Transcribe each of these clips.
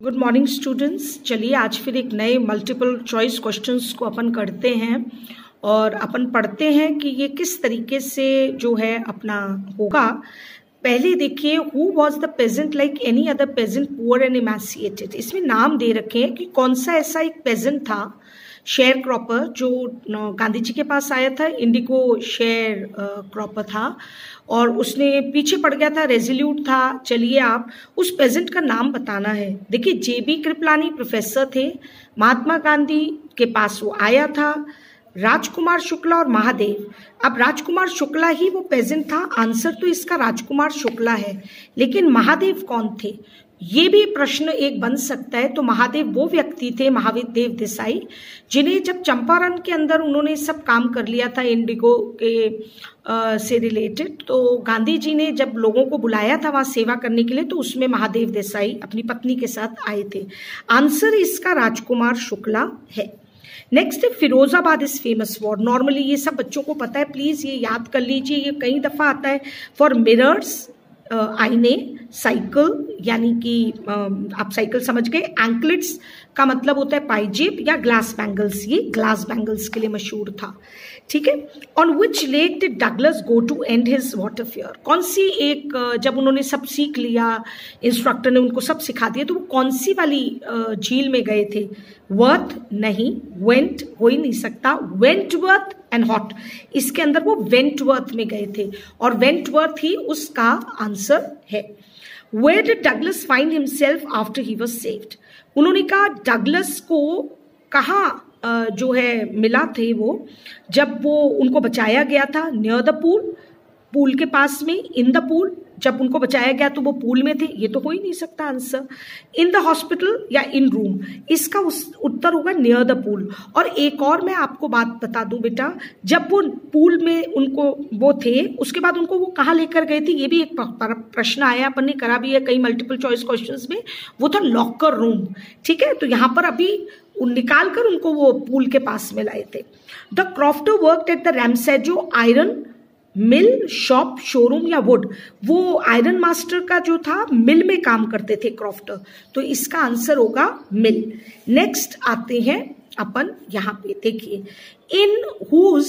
Good morning students चलिए, आज फिर एक नए मल्टीपल चॉइस क्वेश्चंस को अपन करते हैं और अपन पढ़ते हैं कि ये किस तरीके से जो है अपना होगा। पहले देखिए who was the peasant like any other peasant poor and emaciated इसमें नाम दे रखे हैं कि कौन सा ऐसा एक पेजेंट था शेयर क्रॉपर जो गांधी जी के पास आया था, इंडिगो शेयर क्रॉपर था, और उसने पीछे पड़ गया था रेजोल्यूट था, चलिए आप, उस पेजेंट का नाम बताना है। देखिए जे बी कृपलानी प्रोफेसर थे, महात्मा गांधी के पास वो आया था, राजकुमार शुक्ला और महादेव। अब राजकुमार शुक्ला ही वो पेजेंट था आंसर तो इसका राजकुमार शुक्ला है, लेकिन महादेव कौन थे? ये भी प्रश्न एक बन सकता है। तो महादेव वो व्यक्ति थे महावीर देव देसाई जिन्हें जब चंपारण के अंदर उन्होंने सब काम कर लिया था इंडिगो के आ, से रिलेटेड तो गांधी जी ने जब लोगों को बुलाया था वहाँ सेवा करने के लिए तो उसमें महादेव देसाई अपनी पत्नी के साथ आए थे। आंसर इसका राजकुमार शुक्ला है। Next Firozabad is famous for normally ये सब बच्चों को पता है। प्लीज़ ये याद कर लीजिए ये कई दफ़ा आता है। फॉर मिरर्स आईने, साइकिल, यानी कि आप साइकिल समझ गए एंकलेट्स का मतलब होता है पाइजेप या ग्लास बैंगल्स ये ग्लास बैंगल्स के लिए मशहूर था। ठीक है? On which lake did Douglas go to and his water fear कौन सी एक जब उन्होंने सब सीख लिया इंस्ट्रक्टर ने उनको सब सिखा दिया तो वो कौन सी वाली झील में गए थे? वर्थ नहीं वेंट हो ही नहीं सकता। वेंट वर्थ एंड हॉट इसके अंदर वो वेंटवर्थ में गए थे। और वेंटवर्थ ही उसका आंसर है। Where did Douglas find himself after he was saved उन्होंने कहा डगलस को कहा जो है, मिला थे वो? जब वो उनको बचाया गया था नियर द पूल पूल के पास में इन द पूल जब उनको बचाया गया तो वो पूल में थे। ये तो हो ही नहीं सकता आंसर इन द हॉस्पिटल या इन रूम इसका उस, उत्तर होगा नियर द पूल और एक और मैं आपको बात बता दूँ बेटा, जब वो पूल में उनको, वो थे, उसके बाद उनको वो कहाँ लेकर गए थे, ये भी एक प्रश्न आया, अपन ने करा भी है कई मल्टीपल चॉइस क्वेश्चन में। वो था लॉकर रूम ठीक है? तो यहाँ पर अभी निकाल कर उनको वो पूल के पास में लाए थे। The crofter work at the Ramset जो आयरन मिल, शॉप, शोरूम या वुड, वो आयरन मास्टर का जो था, मिल में काम करते थे क्रॉफ्टर। तो इसका आंसर होगा मिल। नेक्स्ट आते हैं अपन यहाँ पे। देखिए in whose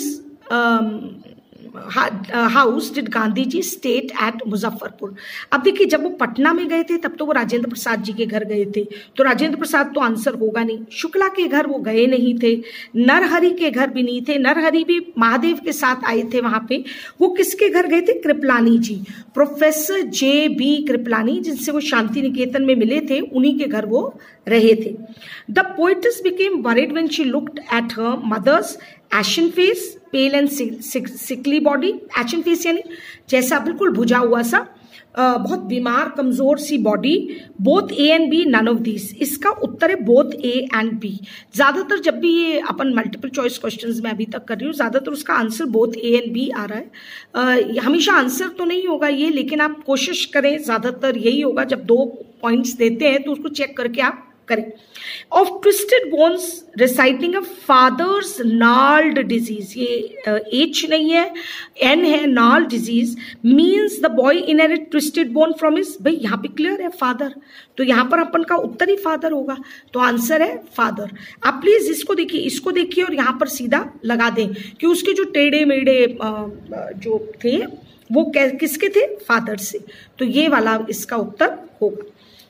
house did Gandhi ji stay at Muzaffarpur अब देखिए, जब वो पटना में गए थे, तब तो वो राजेंद्र प्रसाद जी के घर गए थे। तो राजेंद्र प्रसाद तो आंसर होगा नहीं। शुक्ला के घर वो गए नहीं थे। नरहरि के घर भी नहीं थे। नरहरि भी महादेव के साथ आए थे वहाँ पे। वो किसके घर गए थे? Kripalani ji. Professor J B Kripalani, जिनसे वो शांति निकेतन में मिले थे, उन्हीं के घर वो रहे थे। The poet became worried when she looked at her mother's ashen face pale and sickly body ashen face यानी जैसा बिल्कुल भुजा हुआ सा बहुत बीमार कमज़ोर सी body both A and B none of this इसका उत्तर है बोथ ए एंड बी ज़्यादातर जब भी ये अपन मल्टीपल चॉइस क्वेश्चंस में अभी तक कर रही हूँ ज़्यादातर उसका answer both A and B आ रहा है। uh, हमेशा आंसर तो नहीं होगा ये लेकिन आप कोशिश करें ज़्यादातर यही होगा जब दो पॉइंट्स देते हैं तो उसको चेक करके आप करें। Of twisted bones reciting a father's nald disease ये एच नहीं है एन है nald disease means the boy in air twisted bone from is भाई, यहाँ पे क्लियर है फादर तो यहाँ पर अपन का उत्तर ही फादर होगा। तो आंसर है फादर आप प्लीज़ इसको देखिए इसको देखिए और यहाँ पर सीधा लगा दें कि उसके जो टेढ़े मेढ़े जो थे, वो किसके थे? फादर से। तो ये वाला इसका उत्तर होगा।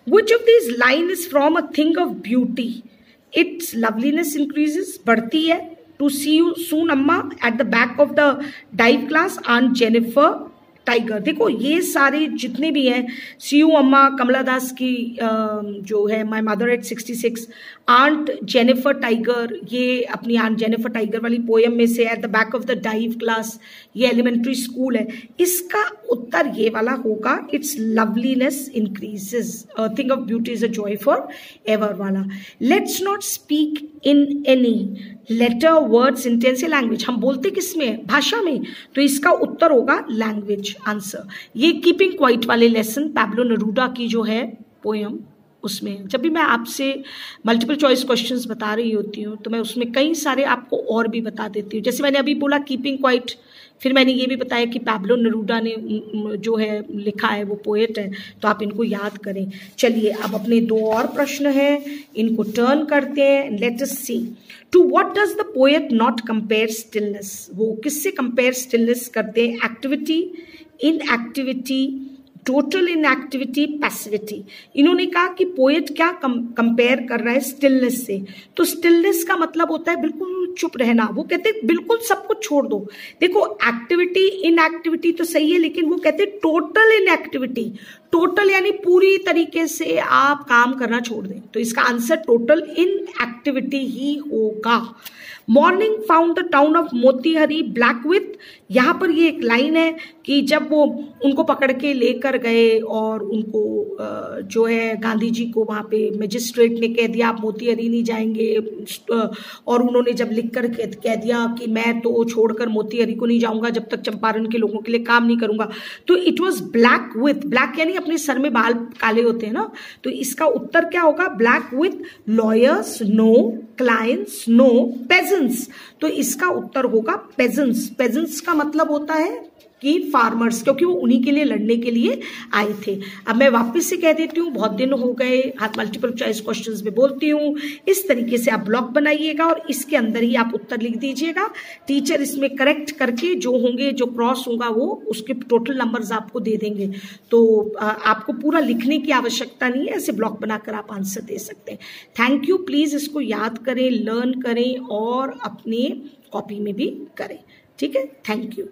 Which of these line is from a thing of beauty? Its loveliness increases, बढ़ती है. To see you soon, Amma, at the back of the dive class, Aunt Jennifer Tiger. देखो, ये सारे जितने भी हैं, सीयू अम्मा कमला दास की जो है my mother at sixty six Aunt Jennifer tiger ये अपनी आंट जेनिफर टाइगर वाली पोएम में से at the back of the dive class ये एलिमेंट्री स्कूल है। इसका उत्तर ये वाला होगा it's loveliness increases thing of beauty is a joy forever वाला। Let's not speak in any letter word sentence language हम बोलते किसमें? भाषा में। तो इसका उत्तर होगा लैंग्वेज आंसर ये कीपिंग क्वाइट वाले लेसन पैब्लो नरूडा की जो है पोयम उसमें। जब भी मैं आपसे मल्टीपल चॉइस क्वेश्चंस बता रही होती हूँ तो मैं उसमें कई सारे आपको और भी बता देती हूँ। जैसे मैंने अभी बोला कीपिंग क्वाइट फिर मैंने ये भी बताया कि पैब्लो नरूडा ने जो है, लिखा है, वो पोएट है तो आप इनको याद करें। चलिए, अब अपने दो और प्रश्न हैं, इनको टर्न करते हैं let us see to what does the poet not compare stillness वो किससे कंपेयर स्टिलनेस करते हैं? Activity inactivity total inactivity passivity इन्होंने कहा कि पोएट क्या कंपेयर कर रहा है स्टिलनेस से। तो स्टिलनेस का मतलब होता है बिल्कुल चुप रहना। वो कहते बिल्कुल सब कुछ छोड़ दो। देखो एक्टिविटी इन एक्टिविटी तो सही है, लेकिन वो कहते टोटल इन एक्टिविटी टोटल यानी पूरी तरीके से आप काम करना छोड़ दें। तो इसका आंसर टोटल इन एक्टिविटी ही होगा। Morning found the town of Motihari black with यहाँ पर ये एक लाइन है कि जब वो उनको पकड़ के लेकर गए और उनको जो है गांधी जी को वहाँ पे मजिस्ट्रेट ने कह दिया, आप मोतीहरी नहीं जाएँगे। और उन्होंने जब लिख कर कह दिया कि मैं तो छोड़कर मोतीहरी को नहीं जाऊँगा, जब तक चंपारण के लोगों के लिए काम नहीं करूँगा। तो it was black with black यानी अपने सर में बाल काले होते हैं ना? तो इसका उत्तर क्या होगा? Black with lawyers no clients no peasants तो इसका उत्तर होगा पेजेंट्स पेजेंट्स का मतलब होता है कि फार्मर्स क्योंकि वो उन्हीं के लिए लड़ने के लिए आए थे। अब मैं वापस से कह देती हूँ, बहुत दिन हो गए, हाथ मल्टीपल चॉइस क्वेश्चंस में बोलती हूँ। इस तरीके से आप ब्लॉक बनाइएगा और इसके अंदर ही आप उत्तर लिख दीजिएगा। टीचर इसमें करेक्ट करके जो होंगे, जो क्रॉस होगा, वो उसके टोटल नंबर्स आपको दे देंगे। तो आपको पूरा लिखने की आवश्यकता नहीं है, ऐसे ब्लॉक बनाकर आप आंसर दे सकते हैं। थैंक यू प्लीज़ इसको याद करें लर्न करें और अपने कॉपी में भी करें। ठीक है? Thank you